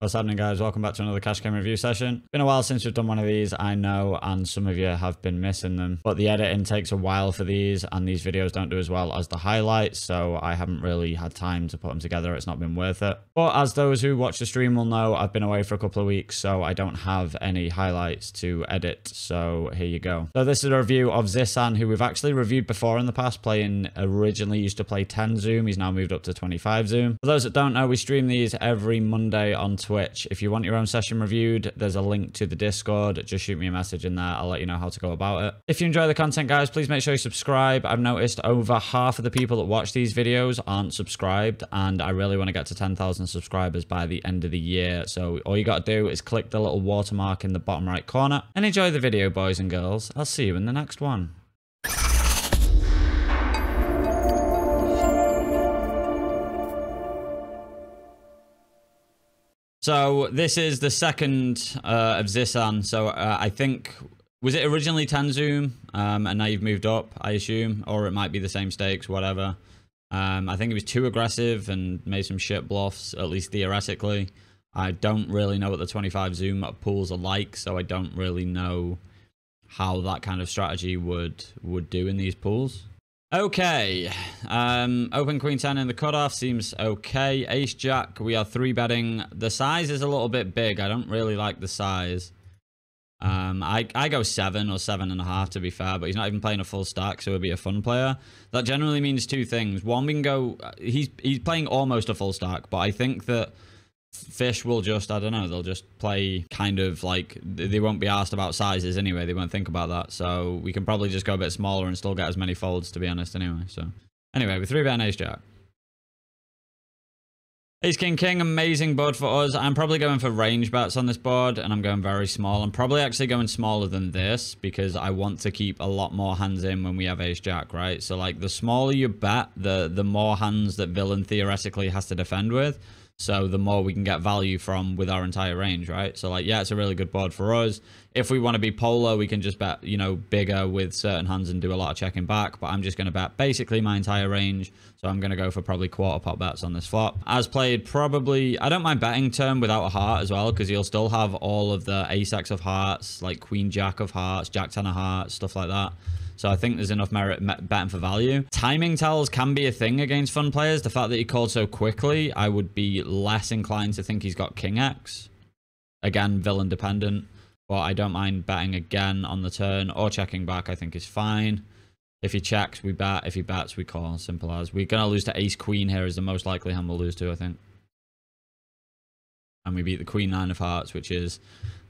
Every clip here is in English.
What's happening guys? Welcome back to another Cash Game review session. Been a while since we've done one of these, I know, and some of you have been missing them. But the editing takes a while for these, and these videos don't do as well as the highlights, so I haven't really had time to put them together. It's not been worth it. But as those who watch the stream will know, I've been away for a couple of weeks, so I don't have any highlights to edit, so here you go. So this is a review of Zisan, who we've actually reviewed before in the past, playing originally used to play 10 Zoom. He's now moved up to 25 Zoom. For those that don't know, we stream these every Monday on Twitch. If you want your own session reviewed, there's a link to the Discord. Just shoot me a message in there. I'll let you know how to go about it. If you enjoy the content, guys, please make sure you subscribe. I've noticed over half of the people that watch these videos aren't subscribed, and I really want to get to 10,000 subscribers by the end of the year. So all you got to do is click the little watermark in the bottom right corner and enjoy the video, boys and girls. I'll see you in the next one. So this is the second uh, of Zisan. So uh, I think was it originally 10 zoom, um, and now you've moved up, I assume, or it might be the same stakes, whatever. Um, I think it was too aggressive and made some shit bluffs, at least theoretically. I don't really know what the 25 zoom pools are like, so I don't really know how that kind of strategy would would do in these pools. Okay, um, open queen 10 in the cutoff seems okay. Ace jack, we are three betting. The size is a little bit big. I don't really like the size. Um, I, I go seven or seven and a half to be fair, but he's not even playing a full stack, so he'll be a fun player. That generally means two things. One, we can go, he's, he's playing almost a full stack, but I think that fish will just i don't know they'll just play kind of like they won't be asked about sizes anyway they won't think about that. So we can probably just go a bit smaller and still get as many folds to be honest anyway so. Anyway with three bet ace jack ace king king amazing board for us. I'm probably going for range bets on this board and i'm going very small. I'm probably actually going smaller than this because i want to keep a lot more hands in when we have ace jack right? So like the smaller you bet the the more hands that villain theoretically has to defend with so the more we can get value from with our entire range, right? So like, yeah, it's a really good board for us. If we want to be polar, we can just bet, you know, bigger with certain hands and do a lot of checking back. But I'm just going to bet basically my entire range. So I'm going to go for probably quarter pot bets on this flop. As played, probably, I don't mind betting turn without a heart as well, because you'll still have all of the ace-x of hearts, like queen jack of hearts, jack ten of hearts, stuff like that. So I think there's enough merit betting for value. Timing tells can be a thing against fun players. The fact that he called so quickly, I would be less inclined to think he's got King X. Again, villain dependent. But I don't mind betting again on the turn or checking back. I think is fine. If he checks, we bet. If he bets, we call. Simple as. We're going to lose to ace queen here is the most likely hand we'll lose to, I think. And we beat the queen nine of hearts, which is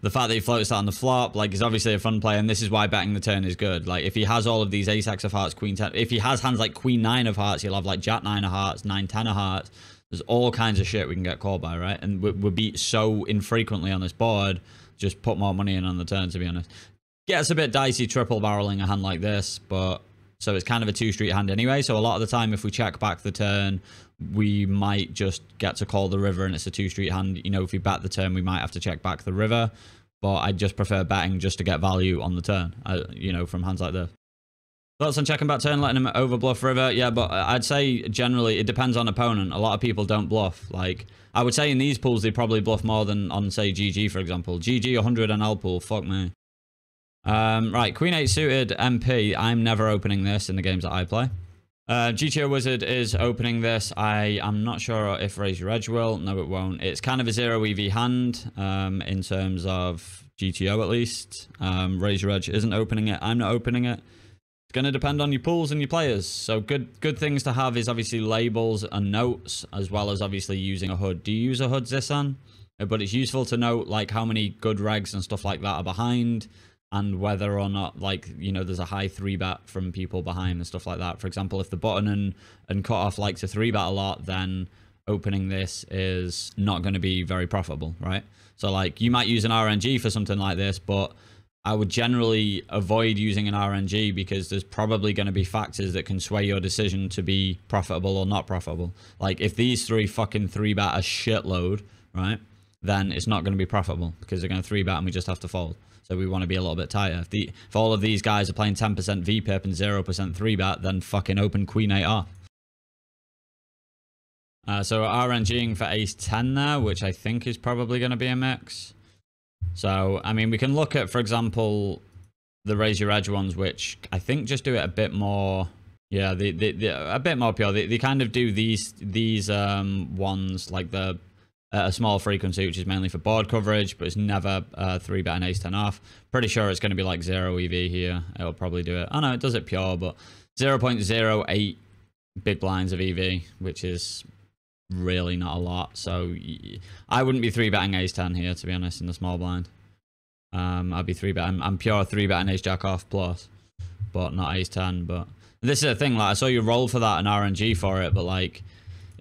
the fact that he floats that on the flop, like, he's obviously a fun player, and this is why betting the turn is good. Like, if he has all of these ace-x of hearts, queen 10, if he has hands like queen 9 of hearts, he'll have, like, jack 9 of hearts, nine ten of hearts. There's all kinds of shit we can get called by, right? And we, we beat so infrequently on this board, just put more money in on the turn, to be honest. Gets a bit dicey triple barreling a hand like this, but so it's kind of a two street hand anyway. So a lot of the time, if we check back the turn, we might just get to call the river and it's a two street hand. You know, if we bet the turn, we might have to check back the river. But I just prefer betting just to get value on the turn, uh, you know, from hands like this. Thoughts on checking back turn, letting him over bluff river? Yeah, but I'd say generally it depends on opponent. A lot of people don't bluff. Like, I would say in these pools, they probably bluff more than on, say, GG, for example. GG 100 NL pool, fuck me. Um, right, Queen 8 suited MP. I'm never opening this in the games that I play. Uh, GTO Wizard is opening this. I am not sure if Raise Edge will. No, it won't. It's kind of a zero EV hand um, in terms of GTO at least. Um, Raise Edge isn't opening it. I'm not opening it. It's going to depend on your pools and your players. So good good things to have is obviously labels and notes as well as obviously using a HUD. Do you use a HUD, Zisan? Uh, but it's useful to note like how many good regs and stuff like that are behind and whether or not like you know there's a high three bet from people behind and stuff like that. For example if the button and and cut off likes a three bet a lot then opening this is not going to be very profitable right? So like you might use an rng for something like this but i would generally avoid using an rng because there's probably going to be factors that can sway your decision to be profitable or not profitable. Like if these three fucking three bet a shitload right then it's not going to be profitable because they're going to three bet and we just have to fold so we want to be a little bit tighter. If, the, if all of these guys are playing 10% VPIP and 0% 3-bet, then fucking open Queen 8 off. Uh, so RNGing for ace 10 there, which I think is probably going to be a mix. So, I mean, we can look at, for example, the raise your edge ones, which I think just do it a bit more. Yeah, the, the, the a bit more pure. They, they kind of do these these um ones like the uh, a small frequency, which is mainly for board coverage, but it's never uh, three bet ace ten off. Pretty sure it's going to be like zero EV here. It'll probably do it. Oh no, it does it pure, but 0.08 big blinds of EV, which is really not a lot. So I wouldn't be three betting ace ten here, to be honest, in the small blind. Um, I'd be three bet. I'm, I'm pure three betting ace jack off plus, but not ace ten. But this is the thing. Like I saw you roll for that and RNG for it, but like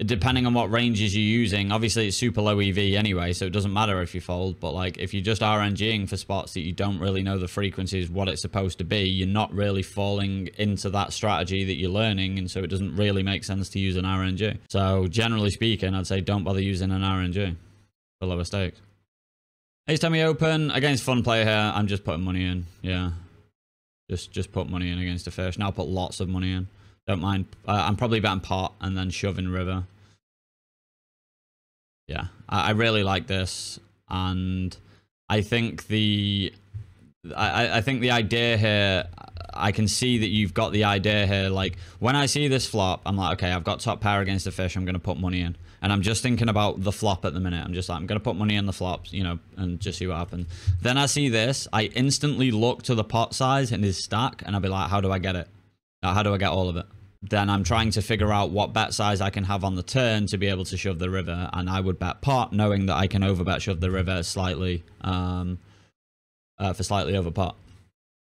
depending on what ranges you're using, obviously it's super low EV anyway, so it doesn't matter if you fold. But like if you're just RNGing for spots that you don't really know the frequencies, what it's supposed to be, you're not really falling into that strategy that you're learning, and so it doesn't really make sense to use an RNG. So generally speaking, I'd say don't bother using an RNG for lower stakes. Time we open against fun player here, I'm just putting money in. Yeah, just just put money in against the fish. Now put lots of money in. Don't mind. Uh, I'm probably betting pot and then shoving river. Yeah, I, I really like this, and I think the I, I think the idea here, I can see that you've got the idea here. Like when I see this flop, I'm like, okay, I've got top pair against the fish. I'm going to put money in. And I'm just thinking about the flop at the minute. I'm just like, I'm going to put money in the flops, you know, and just see what happens. Then I see this. I instantly look to the pot size in his stack and I'll be like, how do I get it? How do I get all of it? Then I'm trying to figure out what bet size I can have on the turn to be able to shove the river. And I would bet pot, knowing that I can overbet shove the river slightly um, uh, for slightly over pot.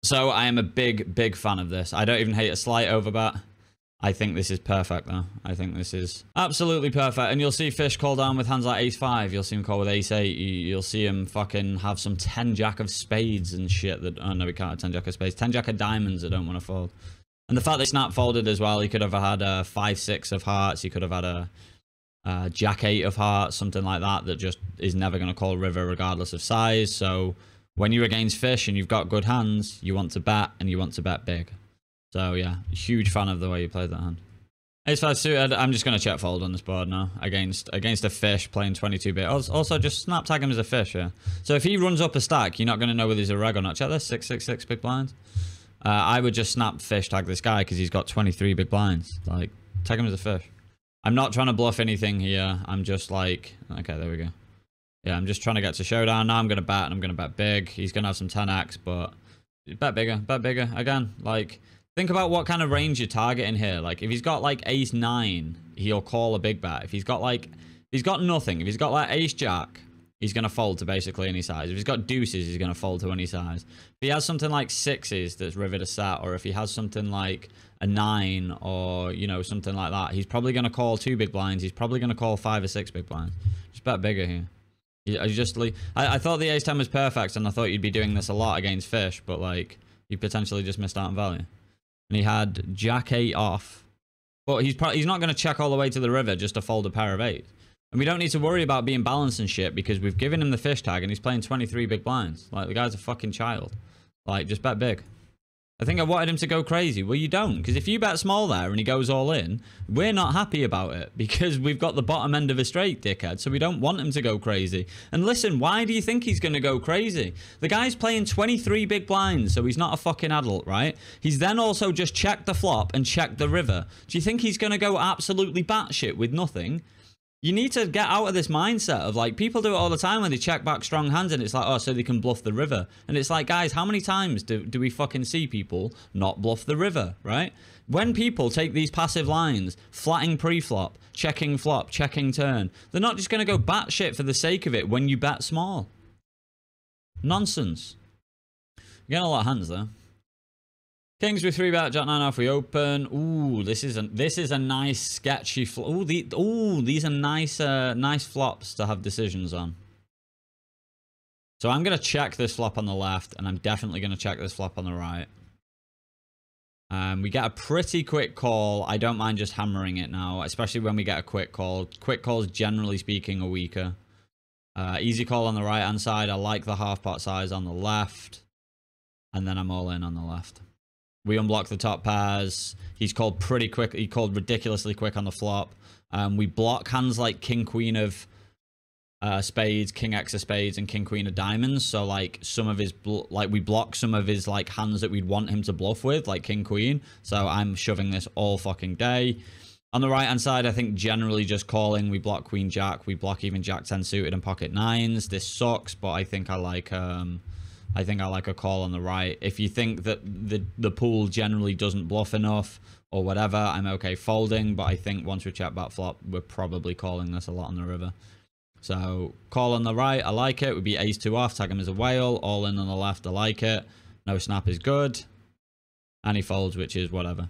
So I am a big, big fan of this. I don't even hate a slight overbet. I think this is perfect, though. I think this is absolutely perfect. And you'll see Fish call down with hands like ace-5. You'll see him call with ace-8. You'll see him fucking have some 10-jack of spades and shit that... Oh, no, we can't have 10-jack of spades. 10-jack of diamonds I don't want to fold. And the fact that not folded as well, he could have had a 5-6 of hearts. He could have had a, a Jack 8 of hearts, something like that, that just is never going to call river regardless of size. So when you're against fish and you've got good hands, you want to bet and you want to bet big. So yeah, huge fan of the way you played that hand. Ace 5 suited, I'm just going to check fold on this board now against against a fish playing 22-bit. Also, just snap tag him as a fish, yeah. So if he runs up a stack, you're not going to know whether he's a reg or not. Check this, 666 big blinds. Uh, I would just snap fish tag this guy because he's got 23 big blinds. Like, tag him as a fish. I'm not trying to bluff anything here. I'm just like, okay, there we go. Yeah, I'm just trying to get to showdown. Now I'm going to bet and I'm going to bet big. He's going to have some 10x, but bet bigger, bet bigger. Again, like, think about what kind of range you're targeting here. Like, if he's got like ace 9, he'll call a big bet. If he's got like, he's got nothing. If he's got like ace jack, he's going to fold to basically any size. If he's got deuces, he's going to fold to any size. If he has something like sixes that's river to sat, or if he has something like a nine or, you know, something like that, he's probably going to call two big blinds. He's probably going to call five or six big blinds. Just bet bigger here. I just, I, I thought the ace 10 was perfect, and I thought you'd be doing this a lot against fish, but, like, you potentially just missed out on value. And he had jack 8 off. But he's he's not going to check all the way to the river just to fold a pair of 8. And we don't need to worry about being balanced and shit because we've given him the fish tag and he's playing 23 big blinds. Like, the guy's a fucking child. Like, just bet big. I think I wanted him to go crazy. Well, you don't, because if you bet small there and he goes all in, we're not happy about it because we've got the bottom end of a straight, dickhead, so we don't want him to go crazy. And listen, why do you think he's going to go crazy? The guy's playing 23 big blinds, so he's not a fucking adult, right? He's then also just checked the flop and checked the river. Do you think he's going to go absolutely batshit with nothing? You need to get out of this mindset of like people do it all the time when they check back strong hands and it's like, oh, so they can bluff the river. And it's like, guys, how many times do, do we fucking see people not bluff the river, right? When people take these passive lines, flatting pre-flop, checking flop, checking turn, they're not just going to go batshit for the sake of it when you bet small. Nonsense. You're getting a lot of hands there. Kings with three bet, Jack nine off. We open. Ooh, this is a this is a nice sketchy. Ooh, the ooh, these are nice uh, nice flops to have decisions on. So I'm gonna check this flop on the left, and I'm definitely gonna check this flop on the right. Um, we get a pretty quick call. I don't mind just hammering it now, especially when we get a quick call. Quick calls, generally speaking, are weaker. Uh, easy call on the right hand side. I like the half pot size on the left, and then I'm all in on the left. We unblock the top pairs. He's called pretty quick. He called ridiculously quick on the flop. Um, we block hands like king queen of uh, spades, king x of spades, and king queen of diamonds. So like some of his like we block some of his like hands that we'd want him to bluff with, like king queen. So I'm shoving this all fucking day. On the right hand side, I think generally just calling. We block queen jack. We block even jack 10 suited and pocket nines. This sucks, but I think I like um I think I like a call on the right. If you think that the the pool generally doesn't bluff enough or whatever, I'm okay folding. But I think once we check back flop, we're probably calling this a lot on the river. So call on the right, I like it. Would be ace two off, tag him as a whale. All in on the left, I like it. No snap is good. And he folds, which is whatever.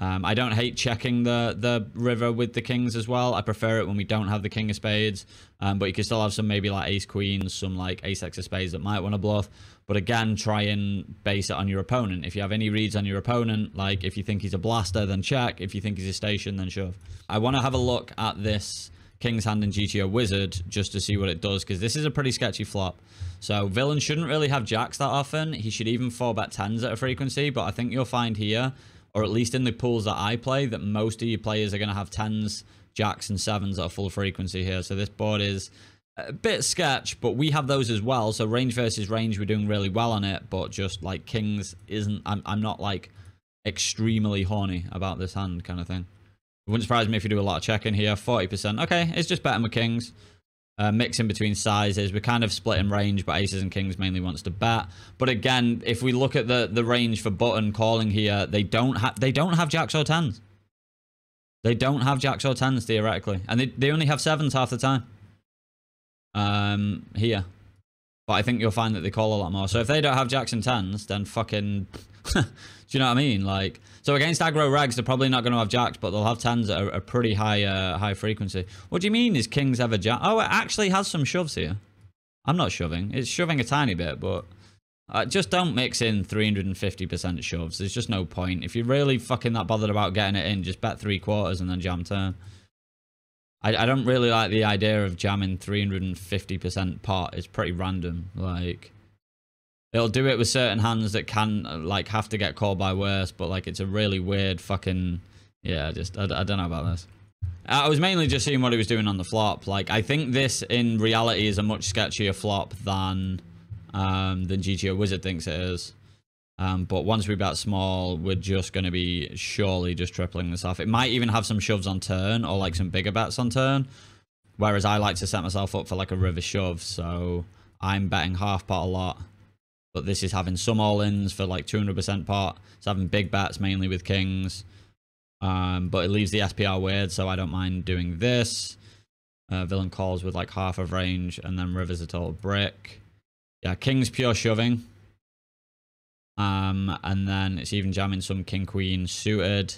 Um, I don't hate checking the, the river with the kings as well. I prefer it when we don't have the king of spades. Um, but you can still have some maybe like ace queens, some like ace x of spades that might want to bluff. But again, try and base it on your opponent. If you have any reads on your opponent, like if you think he's a blaster, then check. If you think he's a station, then shove. I want to have a look at this King's Hand and GTO Wizard just to see what it does because this is a pretty sketchy flop. So Villain shouldn't really have jacks that often. He should even 4-bet 10s at a frequency, but I think you'll find here or at least in the pools that I play, that most of your players are going to have 10s, jacks, and 7s at a full frequency here. So this board is a bit sketch, but we have those as well. So range versus range, we're doing really well on it, but just like kings isn't, I'm, I'm not like extremely horny about this hand kind of thing. It wouldn't surprise me if you do a lot of checking here. 40%. Okay, it's just better with kings uh, mixing between sizes. We're kind of splitting range, but aces and kings mainly wants to bet. But again, if we look at the the range for button calling here, they don't have they don't have jacks or tens. They don't have jacks or tens theoretically, and they they only have sevens half the time. Um, here, but I think you'll find that they call a lot more. So if they don't have jacks and tens, then fucking Do you know what I mean? Like, so against aggro regs, they're probably not going to have jacks, but they'll have tens at a, a pretty high uh, high frequency. What do you mean is kings ever jack? Oh, it actually has some shoves here. I'm not shoving. It's shoving a tiny bit, but uh, just don't mix in 350% shoves. There's just no point. If you're really fucking that bothered about getting it in, just bet three quarters and then jam turn. I, I don't really like the idea of jamming 350% pot. It's pretty random. Like, It'll do it with certain hands that can like have to get called by worse, but like it's a really weird fucking yeah. Just I, I don't know about this. I was mainly just seeing what he was doing on the flop. Like I think this in reality is a much sketchier flop than um, than GTO Wizard thinks it is. Um, but once we bet small, we're just going to be surely just tripling this off. It might even have some shoves on turn or like some bigger bets on turn. Whereas I like to set myself up for like a river shove. So I'm betting half pot a lot. But this is having some all-ins for like 200% pot. It's having big bets mainly with kings. Um, but it leaves the SPR weird, so I don't mind doing this. Uh, villain calls with like half of range, and then river's a total brick. Yeah, king's pure shoving. Um, and then it's even jamming some king queen suited.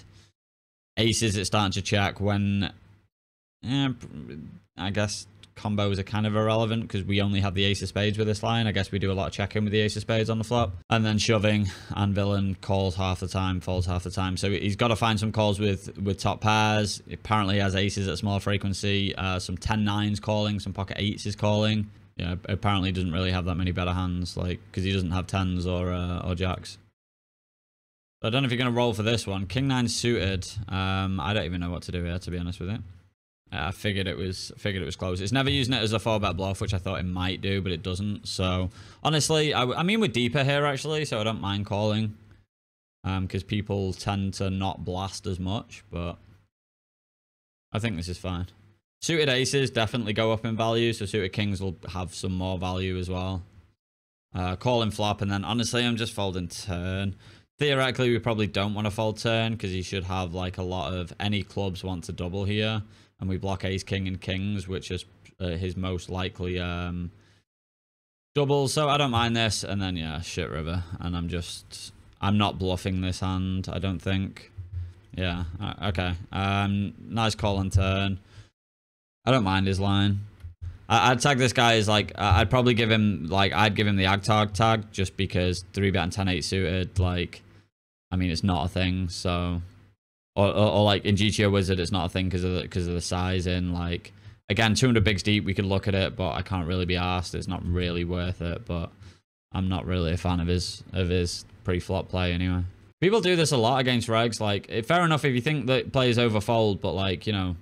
Aces it's starting to check when, yeah, I guess combos are kind of irrelevant because we only have the ace of spades with this line. I guess we do a lot of checking with the ace of spades on the flop. And then shoving and villain calls half the time, folds half the time. So he's got to find some calls with, with top pairs. Apparently has aces at small frequency, uh, some 10-9s calling, some pocket 8s is calling. Yeah, apparently doesn't really have that many better hands, like, because he doesn't have 10s or, uh, or jacks. I don't know if you're going to roll for this one. King 9 suited. Um, I don't even know what to do here, to be honest with you. I figured it was figured it was close. It's never using it as a four bet bluff, which I thought it might do, but it doesn't. So honestly, I, I mean we're deeper here actually, so I don't mind calling, um, because people tend to not blast as much, but I think this is fine. Suited aces definitely go up in value, so suited kings will have some more value as well. Uh, calling flop, and then honestly, I'm just folding turn. Theoretically, we probably don't want to fold turn because he should have like a lot of any clubs want to double here and we block ace king and kings which is uh, his most likely um so i don't mind this. And then yeah shit river. And i'm just i'm not bluffing this hand i don't think. Yeah uh, okay. Um nice call and turn. I don't mind his line. I, would tag this guy as like I'd probably give him like I'd give him the Agtag tag just because three bet and 10 8 suited like I mean it's not a thing so or, or, or, like in GTO Wizard, it's not a thing because of because of the size. In like again, 200 bigs deep, we could look at it, but I can't really be asked. It's not really worth it. But I'm not really a fan of his of his pre-flop play anyway. People do this a lot against regs. Like, fair enough if you think that players overfold, but like you know,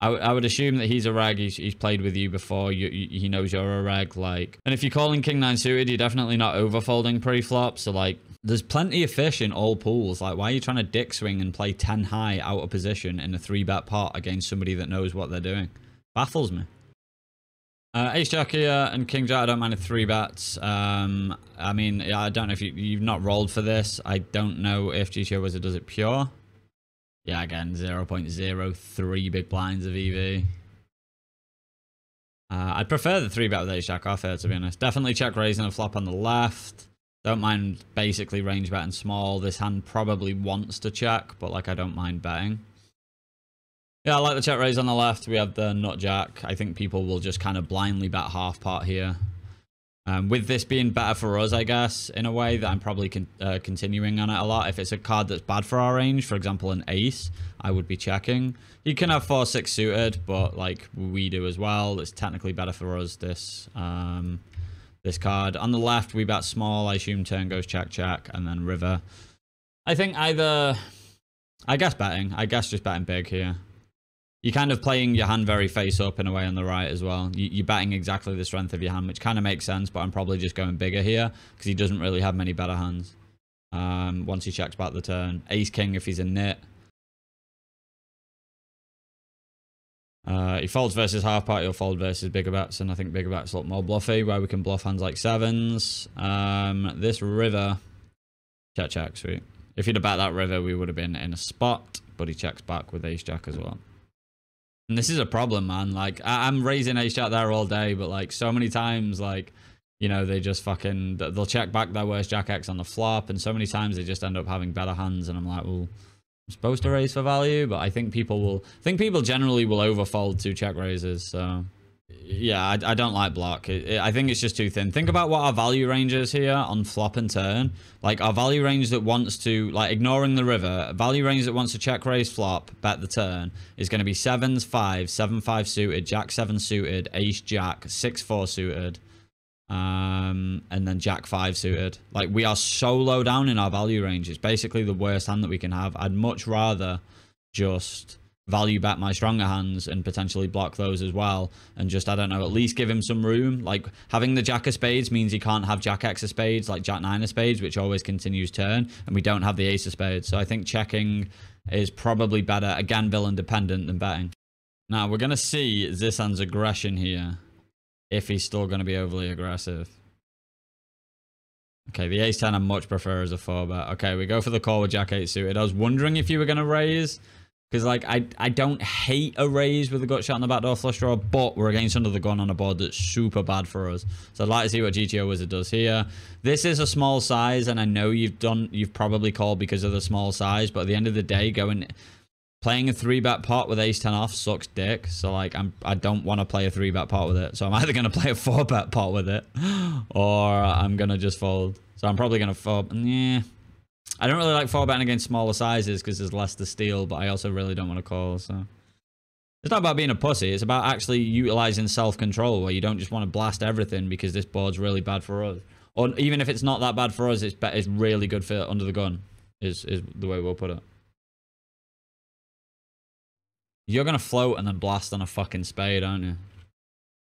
I, I would assume that he's a reg. He's, he's played with you before. You, you, he knows you're a reg. Like, and if you're calling king nine suited, you're definitely not overfolding pre-flop. So like, there's plenty of fish in all pools. Like, why are you trying to dick swing and play 10 high out of position in a three bet pot against somebody that knows what they're doing? Baffles me. Uh, Ace Jack here and King Jack, I don't mind a three bets. Um, I mean, I don't know if you, you've not rolled for this. I don't know if GTO Wizard does it pure. Yeah, again, 0 0.03 big blinds of EV. Uh, I'd prefer the 3 bet with Ace Jack off here, to be honest. Definitely check raising a flop on the left. Don't mind basically range betting small. This hand probably wants to check, but like I don't mind betting. Yeah, I like the check raise on the left. We have the nut jack. I think people will just kind of blindly bet half pot here. Um, with this being better for us, I guess, in a way that I'm probably con uh, continuing on it a lot. If it's a card that's bad for our range, for example, an ace, I would be checking. You can have 4-6 suited, but like we do as well. It's technically better for us, this um, this card. On the left, we bet small. I assume turn goes check, check, and then river. I think either... I guess betting. I guess just betting big here. You're kind of playing your hand very face up in a way on the right as well. You're batting exactly the strength of your hand, which kind of makes sense, but I'm probably just going bigger here because he doesn't really have many better hands. Um, once he checks back the turn. Ace King if he's a nit. Uh, he folds versus half part, he'll fold versus bigger bets, and I think bigger bets look more bluffy, where we can bluff hands like sevens. Um, this river, check, check, sweet. If he'd have bet that river, we would have been in a spot, but he checks back with ace jack as well. And this is a problem, man. Like, I- am raising ace there all day, but like so many times, like, you know, they just fucking, they'll check back their worst jack X on the flop. And so many times they just end up having better hands. And I'm like, well, I'm supposed to raise for value, but I think people will, I think people generally will overfold to check raises. So yeah, I, I, don't like block. It, it, I think it's just too thin. Think about what our value range is here on flop and turn. Like our value range that wants to, like ignoring the river, value range that wants to check raise flop, bet the turn, is going to be sevens, five, seven, five suited, jack seven suited, ace jack, six, four suited, um, and then jack five suited. Like we are so low down in our value range. It's basically the worst hand that we can have. I'd much rather just value bet my stronger hands and potentially block those as well and just i don't know at least give him some room like having the jack of spades means he can't have jack x of spades like jack nine of spades which always continues turn and we don't have the ace of spades so i think checking is probably better again villain dependent than betting now we're going to see Zisan's aggression here if he's still going to be overly aggressive Okay, the ace 10 I much prefer as a 4 bet. Okay, we go for the call with jack 8 suited. I was wondering if you were going to raise. Because, like, I, I don't hate a raise with a gut shot on the backdoor flush draw, but we're against under the gun on a board that's super bad for us. So I'd like to see what GTO Wizard does here. This is a small size, and I know you've done, you've probably called because of the small size, but at the end of the day, going, playing a three-bet pot with ace-10 off sucks dick. So, like, I'm, I don't want to play a three-bet pot with it. So I'm either going to play a four-bet pot with it, or I'm going to just fold. So I'm probably going to fold. Yeah. I don't really like 4 betting against smaller sizes because there's less to steal, but I also really don't want to call, so... It's not about being a pussy, it's about actually utilizing self-control where you don't just want to blast everything because this board's really bad for us. Or even if it's not that bad for us, it's, it's really good for under the gun, is, is the way we'll put it. You're going to float and then blast on a fucking spade, aren't you?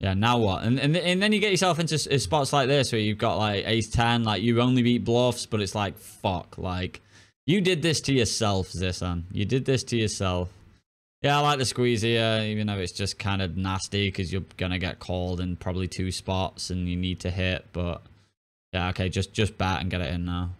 Yeah, now what? And, and and then you get yourself into uh, spots like this where you've got like ace 10, like you only beat bluffs, but it's like, fuck, like, you did this to yourself, Zisan. You did this to yourself. Yeah, I like the squeeze here, even though it's just kind of nasty because you're going to get called in probably two spots and you need to hit, but yeah, okay, just, just bat and get it in now.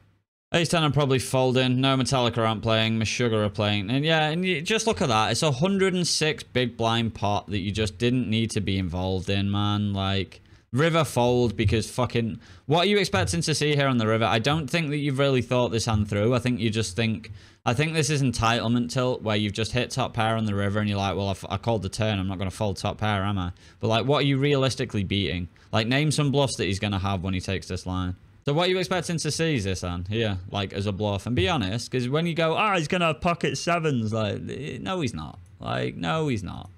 Ace 10 I'm probably folding. No Metallica aren't playing. Sugar are playing. And yeah, and you, just look at that. It's a 106 big blind pot that you just didn't need to be involved in, man. Like, river fold because fucking... What are you expecting to see here on the river? I don't think that you've really thought this hand through. I think you just think... I think this is entitlement tilt where you've just hit top pair on the river and you're like, well, I, I called the turn. I'm not going to fold top pair, am I? But like, what are you realistically beating? Like, name some bluffs that he's going to have when he takes this line. So what are you expecting to see, Zisan, here, like, as a bluff? And be honest, because when you go, ah, oh, he's going to have pocket sevens, like, no, he's not. Like, no, he's not.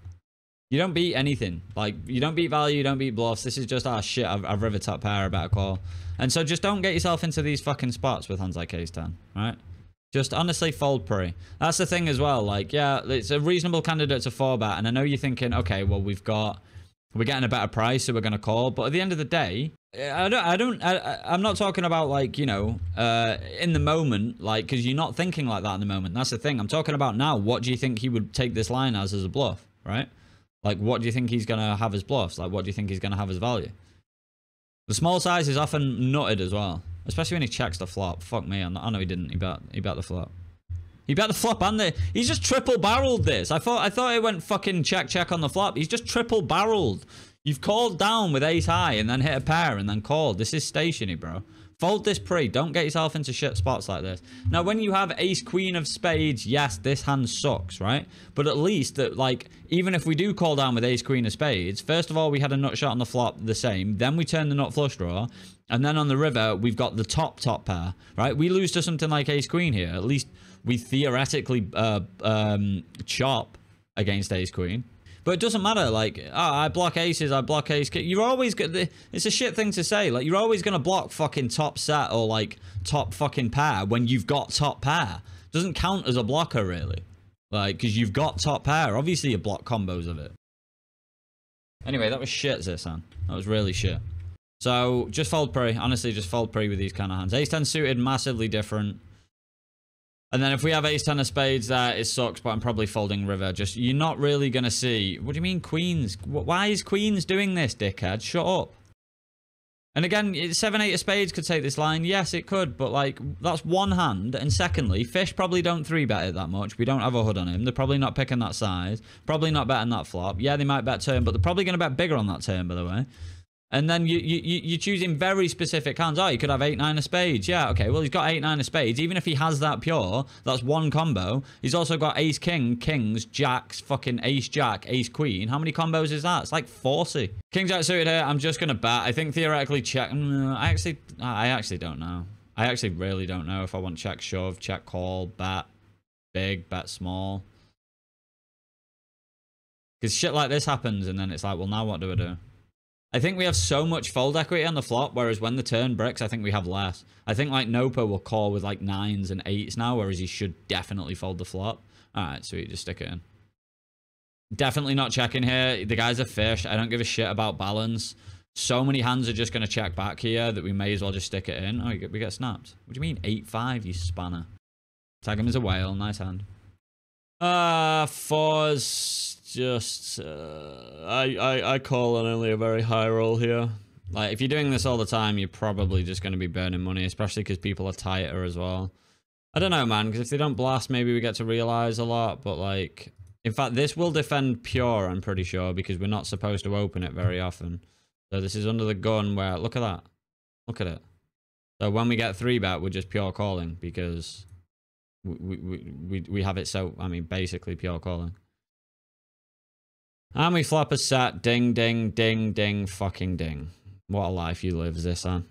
You don't beat anything. Like, you don't beat value, you don't beat bluffs. This is just, ah, shit, I've, I've river top pair, a call. And so just don't get yourself into these fucking spots with hands like ace 10, right? Just honestly fold pre. That's the thing as well. Like, yeah, it's a reasonable candidate to four bet. And I know you're thinking, okay, well, we've got, we're getting a better price, so we're going to call. But at the end of the day, I don't, I don't, I, I'm not talking about like, you know, uh, in the moment, like, because you're not thinking like that in the moment. That's the thing. I'm talking about now. What do you think he would take this line as as a bluff, right? Like, what do you think he's going to have as bluffs? Like, what do you think he's going to have as value? The small size is often nutted as well. Especially when he checks the flop. Fuck me. I know he didn't. He bet, he bet the flop. He bet the flop and the... He's just triple barreled this. I thought I thought it went fucking check check on the flop. He's just triple barreled. You've called down with ace high and then hit a pair and then called. This is stationary, bro. Fold this pre. Don't get yourself into shit spots like this. Now, when you have ace queen of spades, yes, this hand sucks, right? But at least that, like, even if we do call down with ace queen of spades, first of all, we had a nut shot on the flop the same. Then we turn the nut flush draw. And then on the river, we've got the top, top pair, right? We lose to something like ace queen here. At least we theoretically uh, um, chop against ace queen. But it doesn't matter. Like, oh, I block aces, I block ace. You're always good. It's a shit thing to say. Like, you're always gonna block fucking top set or like top fucking pair when you've got top pair. Doesn't count as a blocker really. Like, because you've got top pair. Obviously, you block combos of it. Anyway, that was shit, Zisan. That was really shit. So, just fold pre. Honestly, just fold pre with these kind of hands. Ace 10 suited, massively different. And then if we have ace ten of spades there, it sucks, but I'm probably folding river. Just, you're not really going to see. What do you mean queens? Why is queens doing this, dickhead? Shut up. And again, seven, eight of spades could take this line. Yes, it could, but like, that's one hand. And secondly, fish probably don't three bet it that much. We don't have a HUD on him. They're probably not picking that size. Probably not betting that flop. Yeah, they might bet turn, but they're probably going to bet bigger on that turn, by the way. And then you, you, you're choosing very specific hands. Oh, you could have 8, 9 of spades. Yeah, okay. Well, he's got 8, 9 of spades. Even if he has that pure, that's one combo. He's also got ace, king, kings, jacks, fucking ace, jack, ace, queen. How many combos is that? It's like 40. King, jack suited here. I'm just going to bet. I think theoretically check. Mm, I actually, I actually don't know. I actually really don't know if I want check, shove, check, call, bet, big, bet, small. Because shit like this happens and then it's like, well, now what do I do? I think we have so much fold equity on the flop, whereas when the turn bricks, I think we have less. I think like Nopa will call with like nines and eights now, whereas he should definitely fold the flop. All right, so you just stick it in. Definitely not checking here. The guy's a fish. I don't give a shit about balance. So many hands are just going to check back here that we may as well just stick it in. Oh, we get snapped. What do you mean 8-5, you spanner? Tag him as a whale. Nice hand. Uh, fours just uh, I, I I call on only a very high roll here. Like if you're doing this all the time, you're probably just going to be burning money, especially because people are tighter as well. I don't know, man, because if they don't blast, maybe we get to realize a lot. But like, in fact, this will defend pure. I'm pretty sure because we're not supposed to open it very often. So this is under the gun where look at that, look at it. So when we get three bet, we're just pure calling because we we we we have it. So I mean, basically pure calling. And we flop a set. Ding, ding, ding, ding, fucking ding. What a life you live, Zisan.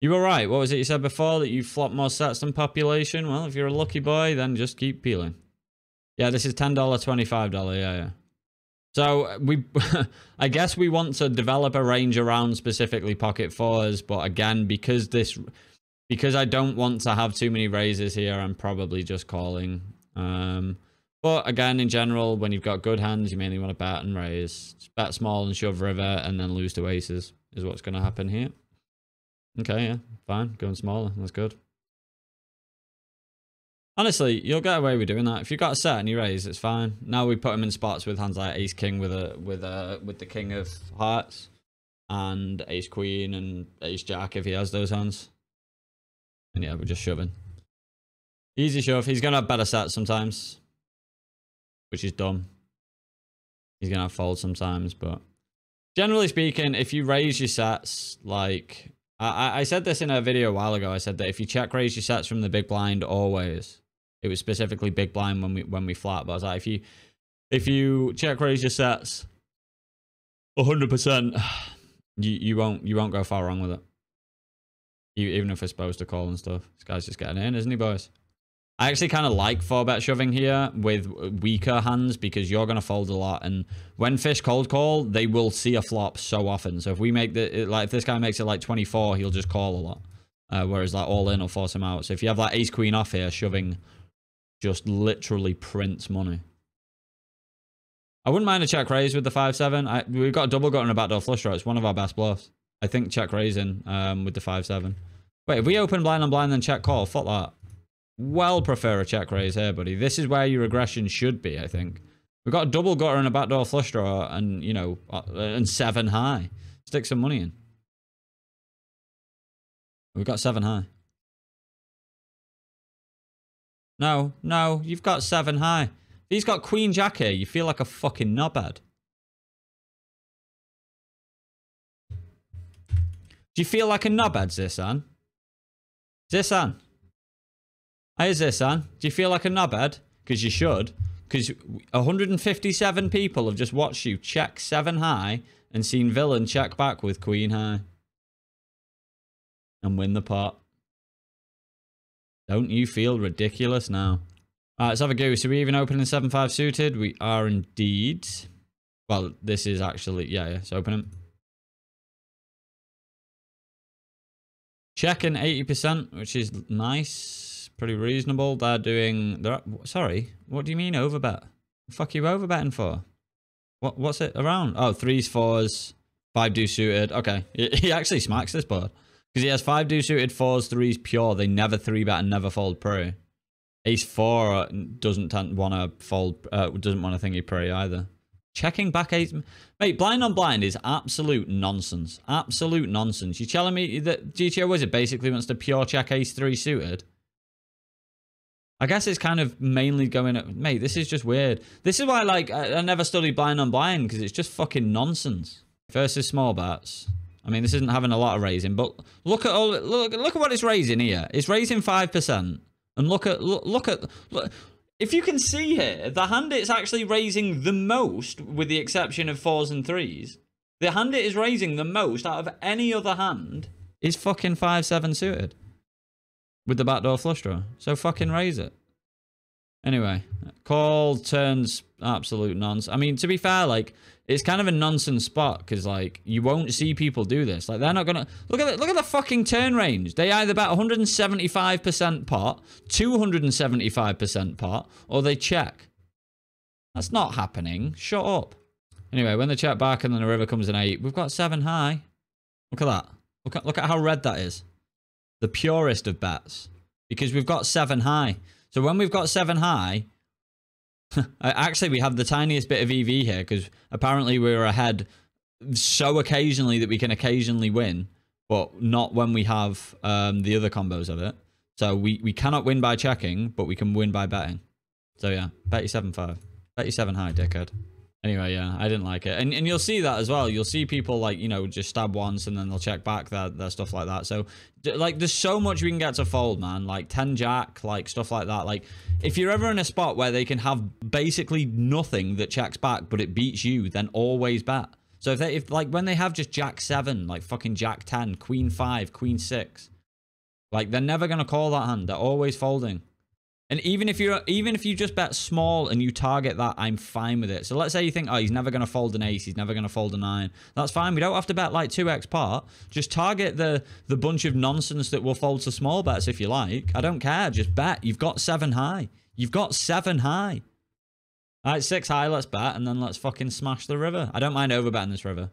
You were right. What was it you said before? That you flop more sets than population? Well, if you're a lucky boy, then just keep peeling. Yeah, this is $10, $25. Yeah, yeah. So uh, we, I guess we want to develop a range around specifically pocket fours, but again, because this, because I don't want to have too many raises here, I'm probably just calling. Um, but again, in general, when you've got good hands, you mainly want to bet and raise. Just bet small and shove river and then lose to aces is what's going to happen here. Okay, yeah, fine. Going smaller. That's good. Honestly, you'll get away with doing that. If you've got a set and you raise, it's fine. Now we put him in spots with hands like ace king with a with a with the king of hearts and ace queen and ace jack if he has those hands. And yeah, we're just shoving. Easy shove. He's gonna have better sets sometimes which is dumb. He's gonna have fold sometimes, but generally speaking, if you raise your sets, like I, I said this in a video a while ago, I said that if you check raise your sets from the big blind always, it was specifically big blind when we when we flat, but I was like, if you if you check raise your sets 100%, you you won't you won't go far wrong with it. Even if we're supposed to call and stuff. This guy's just getting in, isn't he, boys? I actually kind of like 4-bet shoving here with weaker hands because you're going to fold a lot. And when fish cold call, they will see a flop so often. So if we make the, like, if this guy makes it like 24, he'll just call a lot. Uh, whereas like all in will force him out. So if you have like ace queen off here, shoving just literally prints money. I wouldn't mind a check raise with the 5-7. We've got a double gut and a backdoor flush draw. It's one of our best bluffs. I think check raising um, with the 5-7. Wait, if we open blind on blind then check call, fuck that. Well prefer a check raise here, buddy. This is where your aggression should be, I think. We've got a double gutter and a backdoor flush draw and, you know, uh, and seven high. Stick some money in. We've got seven high. No, no, you've got seven high. If he's got queen jack here, you feel like a fucking knobhead. Do you feel like a knobhead, Zisan? Zisan? Hey, Zisan, do you feel like a knobhead? Because you should. Because 157 people have just watched you check 7 high and seen villain check back with queen high. And win the pot. Don't you feel ridiculous now? Alright, let's have a go. So we even opening 7-5 suited? We are indeed. Well, this is actually... Yeah, yeah. So open him. Checking 80%, which is nice. Pretty reasonable. They're doing... They're, sorry, what do you mean overbet? Fuck you overbetting for? What What's it around? Oh, threes, fours, five do suited. Okay, he actually smacks this board. Because he has five do suited, fours, threes, pure. They never three bet and never fold pre. Ace four doesn't want to fold, uh, doesn't want to think he pre either. Checking back eight. Mate, blind on blind is absolute nonsense. Absolute nonsense. You're telling me that GTO Wizard basically wants to pure check ace three suited? I guess it's kind of mainly going at, mate, this is just weird. This is why, like, I, I never studied blind on blind because it's just fucking nonsense. Versus small bets. I mean, this isn't having a lot of raising, but look at all, look, look at what it's raising here. It's raising 5%. And look at, look, look at, look, if you can see here, the hand it's actually raising the most, with the exception of fours and threes, the hand it is raising the most out of any other hand is fucking 5-7 suited. With the backdoor flush draw. So fucking raise it. Anyway, call turns absolute nonsense. I mean, to be fair, like, it's kind of a nonsense spot because like you won't see people do this. Like they're not gonna look at the, look at the fucking turn range. They either bet 175% pot, 275% pot, or they check. That's not happening. Shut up. Anyway, when they check back and then the river comes in eight, we've got seven high. Look at that. Look at look at how red that is. The purest of bets because we've got seven high. So when we've got seven high, Actually, we have the tiniest bit of EV here because apparently we're ahead so occasionally that we can occasionally win, but not when we have um, the other combos of it. So we, we cannot win by checking, but we can win by betting. So yeah, bet you 7-5. Bet you 7 high, dickhead. Anyway, yeah, I didn't like it. And and you'll see that as well. You'll see people like, you know, just stab once and then they'll check back their, their stuff like that. So, like, there's so much we can get to fold, man. Like 10 jack, like stuff like that. Like, if you're ever in a spot where they can have basically nothing that checks back, but it beats you, then always bet. So if they, if like when they have just jack 7, like fucking jack 10, queen 5, queen 6, like they're never going to call that hand. They're always folding. And even if you're even if you just bet small and you target that, I'm fine with it. So let's say you think, oh, he's never going to fold an ace, he's never going to fold a nine. That's fine. We don't have to bet like 2x part. Just target the the bunch of nonsense that will fold to small bets if you like. I don't care. Just bet. You've got seven high. You've got seven high. All right, six high, let's bet, and then let's fucking smash the river. I don't mind overbetting this river.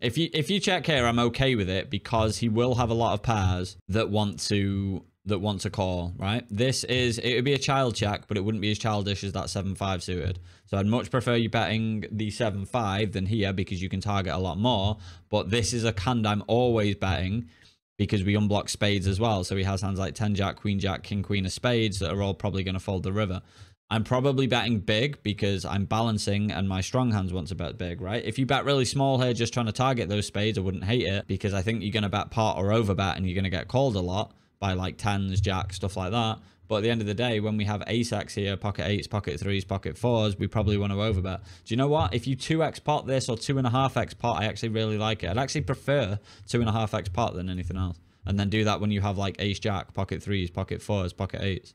If you if you check here, I'm okay with it because he will have a lot of pairs that want to that wants to call, right? This is, it would be a child check, but it wouldn't be as childish as that 7-5 suited. So I'd much prefer you betting the 7-5 than here because you can target a lot more. But this is a hand I'm always betting because we unblock spades as well. So he has hands like 10 jack, queen jack, king queen of spades that are all probably going to fold the river. I'm probably betting big because I'm balancing and my strong hands want to bet big, right? If you bet really small here just trying to target those spades, I wouldn't hate it because I think you're going to bet part or over bet and you're going to get called a lot by like tens, jacks, stuff like that. But at the end of the day, when we have ace-x here, pocket eights, pocket threes, pocket fours, we probably want to overbet. Do you know what? If you 2x pot this or 2.5x pot, I actually really like it. I'd actually prefer 2.5x pot than anything else. And then do that when you have like ace-jack, pocket threes, pocket fours, pocket eights.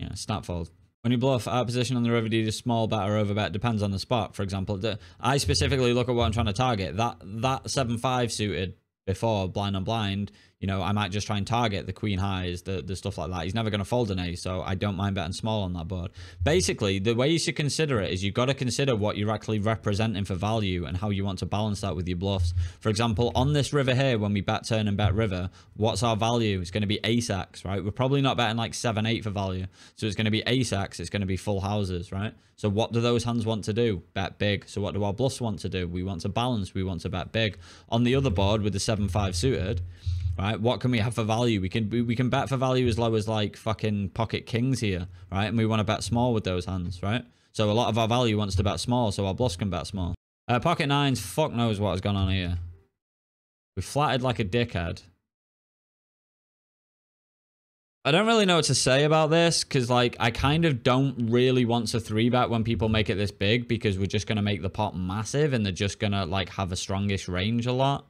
Yeah, snap fold. When you bluff, our position on the river, do you small bet or overbet? Depends on the spot. For example, I specifically look at what I'm trying to target. That that 7-5 suited before blind on blind, you know, I might just try and target the queen highs, the, the stuff like that. He's never going to fold an ace, so I don't mind betting small on that board. Basically, the way you should consider it is you've got to consider what you're actually representing for value and how you want to balance that with your bluffs. For example, on this river here, when we bet turn and bet river, what's our value? It's going to be ace-x, right? We're probably not betting like 7-8 for value. So it's going to be ace-x, it's going to be full houses, right? So what do those hands want to do? Bet big. So what do our bluffs want to do? We want to balance, we want to bet big. On the other board with the 7-5 suited, right? What can we have for value? We can we can bet for value as low as like fucking pocket kings here, right? And we want to bet small with those hands, right? So a lot of our value wants to bet small, so our bluffs can bet small. Uh, pocket nines, fuck knows what has gone on here. We flatted like a dickhead. I don't really know what to say about this because like I kind of don't really want to three bet when people make it this big because we're just going to make the pot massive and they're just going to like have a strongish range a lot.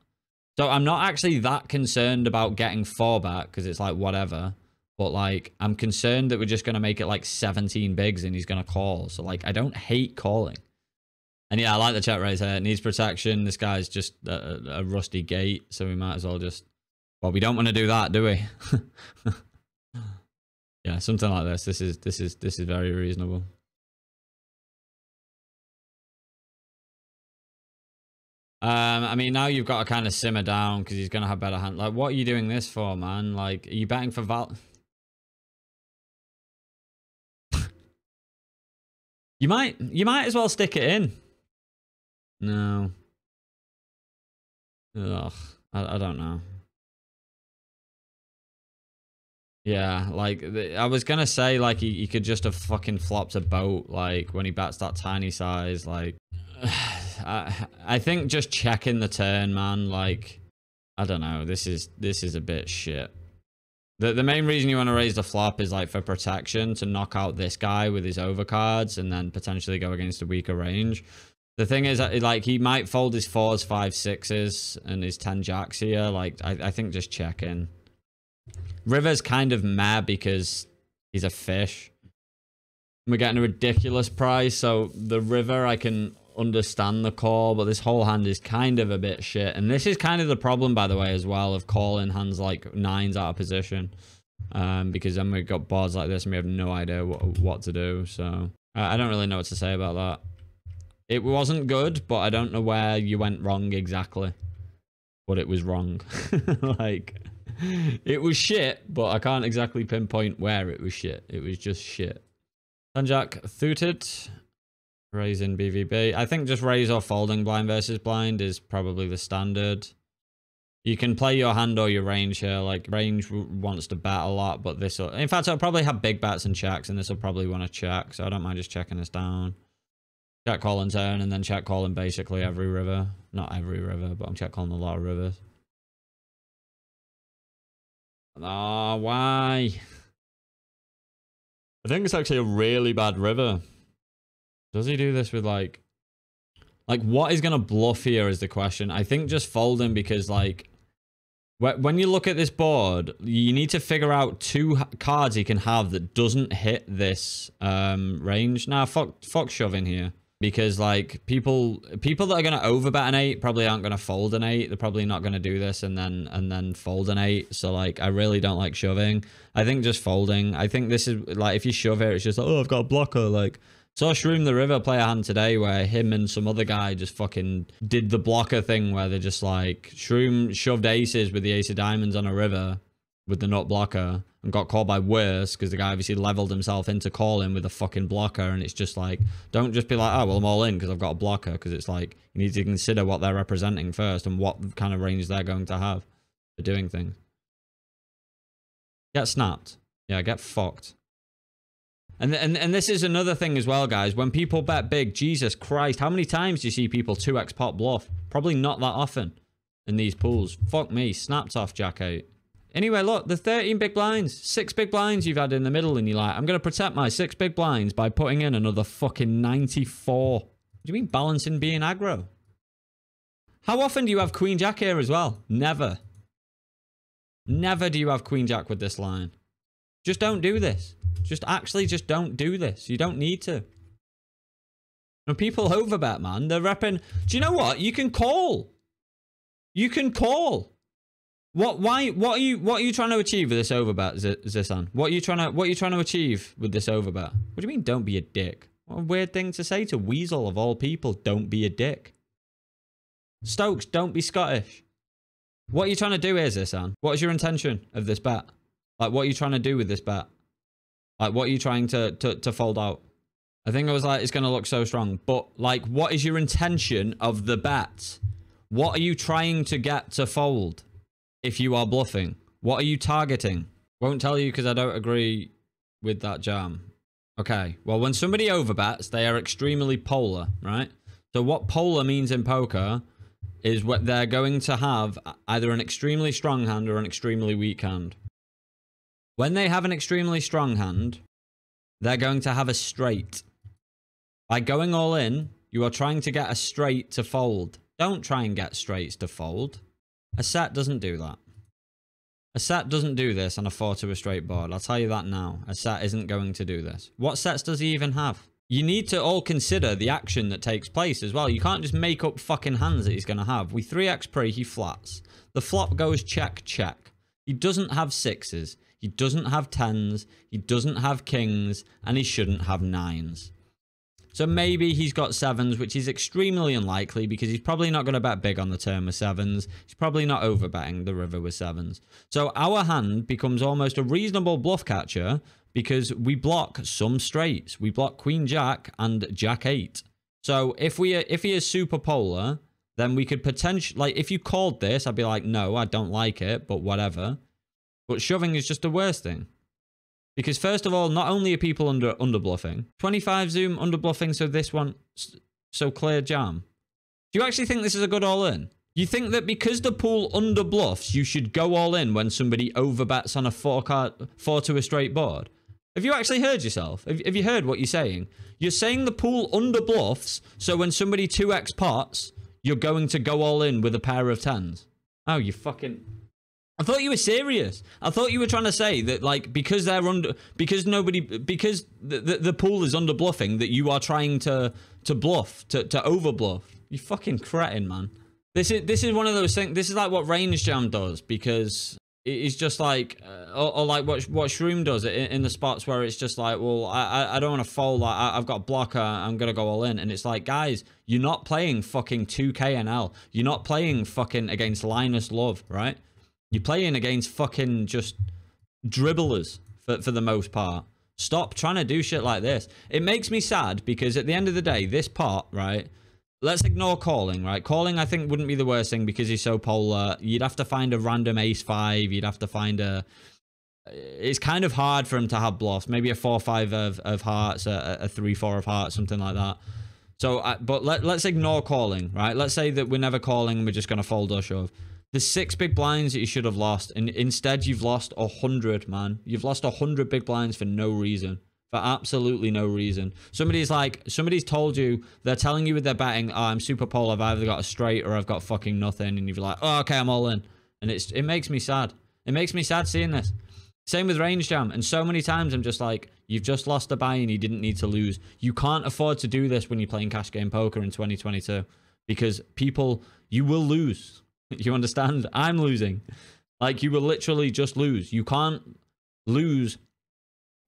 So I'm not actually that concerned about getting four back because it's like whatever. But like I'm concerned that we're just going to make it like 17 bigs and he's going to call. So like I don't hate calling. And yeah, I like the chat right here. It needs protection. This guy's just a, a rusty gate. So we might as well just... Well, we don't want to do that, do we? yeah, something like this. This is this is this is very reasonable. Um, I mean, now you've got to kind of simmer down because he's going to have better hand. Like, what are you doing this for, man? Like, are you betting for Val? you might, you might as well stick it in. No. Ugh, I, I don't know. Yeah, like I was gonna say, like he, he could just have fucking flopped a boat, like when he bats that tiny size, like. I, I think just checking the turn, man. Like, I don't know. This is this is a bit shit. The the main reason you want to raise the flop is like for protection to knock out this guy with his overcards and then potentially go against a weaker range. The thing is, uh, like, he might fold his fours, five, sixes, and his ten jacks here. Like, I, I think just checking. River's kind of mad because he's a fish. We're getting a ridiculous price, so the river I can understand the call, but this whole hand is kind of a bit shit. And this is kind of the problem, by the way, as well, of calling hands like nines out of position. Um, because then we've got boards like this and we have no idea what, what to do. So I don't really know what to say about that. It wasn't good, but I don't know where you went wrong exactly. But it was wrong. like, it was shit, but I can't exactly pinpoint where it was shit. It was just shit. Sanjak Thooted. Raising BVB. I think just raise or folding blind versus blind is probably the standard. You can play your hand or your range here. Like, range wants to bet a lot, but this will... In fact, I'll probably have big bets and checks, and this will probably want to check, so I don't mind just checking this down. Check calling turn, and then check calling basically every river. Not every river, but I'm check calling a lot of rivers. Oh, why? I think it's actually a really bad river. Does he do this with like... Like, what is going to bluff here is the question. I think just folding because, like, when you look at this board, you need to figure out two cards he can have that doesn't hit this um, range. Now, fuck, fuck shoving here. Because, like, people people that are going to overbet an 8 probably aren't going to fold an 8. They're probably not going to do this and then and then fold an 8. So, like, I really don't like shoving. I think just folding. I think this is, like, if you shove here, it's just like, oh, I've got a blocker. Like, Saw Shroom the River play a hand today where him and some other guy just fucking did the blocker thing where they're just like, Shroom shoved aces with the ace of diamonds on a river with the nut blocker and got called by worse because the guy obviously leveled himself into calling with a fucking blocker and it's just like don't just be like oh well i'm all in because i've got a blocker because it's like you need to consider what they're representing first and what kind of range they're going to have for doing things. Get snapped. Yeah get fucked and, and and this is another thing as well, guys. When people bet big, Jesus Christ, how many times do you see people 2x pot bluff? Probably not that often in these pools. Fuck me, snapped off jack 8. Anyway, look, the 13 big blinds. Six big blinds you've had in the middle and you're like, I'm going to protect my six big blinds by putting in another fucking 94. What do you mean balancing being aggro? How often do you have queen jack here as well? Never. Never do you have queen jack with this line. Just don't do this. Just actually just don't do this. You don't need to. And people overbet, man. They're repping. Do you know what? You can call. You can call. What? Why? What are you? What are you trying to achieve with this overbet, Z- Zisan? What are you trying to? What are you trying to achieve with this overbet? What do you mean? Don't be a dick. What a weird thing to say to Weazel of all people. Don't be a dick. Stokes, don't be Scottish. What are you trying to do here, Zisan? What is your intention of this bet? Like, what are you trying to do with this bet? Like, what are you trying to to, to fold out? I think I was like, it's going to look so strong. But, like, what is your intention of the bet? What are you trying to get to fold if you are bluffing? What are you targeting? Won't tell you because I don't agree with that jam. Okay, well, when somebody overbets, they are extremely polar, right? So what polar means in poker is what they're going to have either an extremely strong hand or an extremely weak hand. When they have an extremely strong hand, they're going to have a straight. By going all in, you are trying to get a straight to fold. Don't try and get straights to fold. A set doesn't do that. A set doesn't do this on a 4 to a straight board. I'll tell you that now. A set isn't going to do this. What sets does he even have? You need to all consider the action that takes place as well. You can't just make up fucking hands that he's going to have. We 3x pre, he flats. The flop goes check, check. He doesn't have sixes. He doesn't have tens. He doesn't have kings. And he shouldn't have nines. So maybe he's got sevens, which is extremely unlikely because he's probably not going to bet big on the turn with sevens. He's probably not overbetting the river with sevens. So our hand becomes almost a reasonable bluff catcher because we block some straights. We block queen jack and jack eight. So if we if he is super polar, then we could potentially like if you called this, I'd be like, no, I don't like it, but whatever. But shoving is just the worst thing. Because first of all, not only are people under under bluffing, 25 zoom under bluffing, so this one so clear jam. Do you actually think this is a good all in? You think that because the pool under bluffs, you should go all in when somebody overbets on a four card four to a straight board? Have you actually heard yourself? Have, have you heard what you're saying? You're saying the pool under bluffs, so when somebody 2x pots, you're going to go all in with a pair of tens. Oh, you fucking... I thought you were serious. I thought you were trying to say that, like, because they're under, because nobody, because the, the, the pool is under bluffing, that you are trying to to bluff, to to over bluff. You fucking cretin, man. This is this is one of those things. This is like what Range Jam does because it's just like, uh, or, or, like what what Shroom does in, in, the spots where it's just like, well, I I don't want to fold. Like I, have got a blocker. I'm gonna go all in, and it's like, guys, you're not playing fucking 2KNL. You're not playing fucking against Linus Love, right? You're playing against fucking just dribblers for, for the most part. Stop trying to do shit like this. It makes me sad because at the end of the day, this pot, right? Let's ignore calling, right? Calling, I think, wouldn't be the worst thing because he's so polar. You'd have to find a random ace five. You'd have to find a... It's kind of hard for him to have bluffs. Maybe a four five of, of hearts, a, a three four of hearts, something like that. So, but let, let's ignore calling, right? Let's say that we're never calling. We're just going to fold or shove. The six big blinds that you should have lost, and instead you've lost a hundred, man. You've lost a hundred big blinds for no reason. For absolutely no reason. Somebody's like, somebody's told you, they're telling you with their betting, oh, I'm super polar, I've either got a straight or I've got fucking nothing. And you're like, oh, okay, I'm all in. And it's it makes me sad. It makes me sad seeing this. Same with Range Jam. And so many times I'm just like, you've just lost a buy and you didn't need to lose. You can't afford to do this when you're playing cash game poker in 2022 because people, you will lose. You understand? I'm losing. Like, you will literally just lose. You can't lose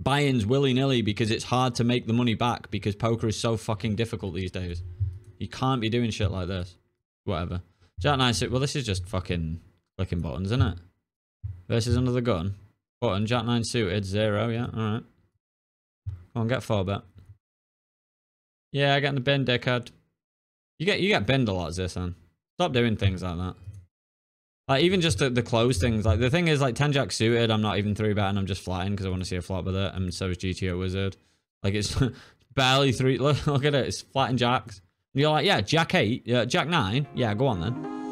buy-ins willy-nilly because it's hard to make the money back because poker is so fucking difficult these days. You can't be doing shit like this. Whatever. Jack 9 Well, this is just fucking clicking buttons, isn't it? Versus under the gun. Button. Jack 9 suited. Zero. Yeah. Alright. Come on, get 4 bet. Yeah, I get in the bend, dickhead. You get you get binned a lot, Zisan. Stop doing things like that. Like, even just the, the close things. Like, the thing is, like, 10 jack suited, I'm not even 3 betting. I'm just flatting because I want to see a flop with it. And so is GTO Wizard. Like, it's barely 3. Look, look at it. It's flat and jacks. And you're like, yeah, jack 8. Yeah, jack 9. Yeah, go on then.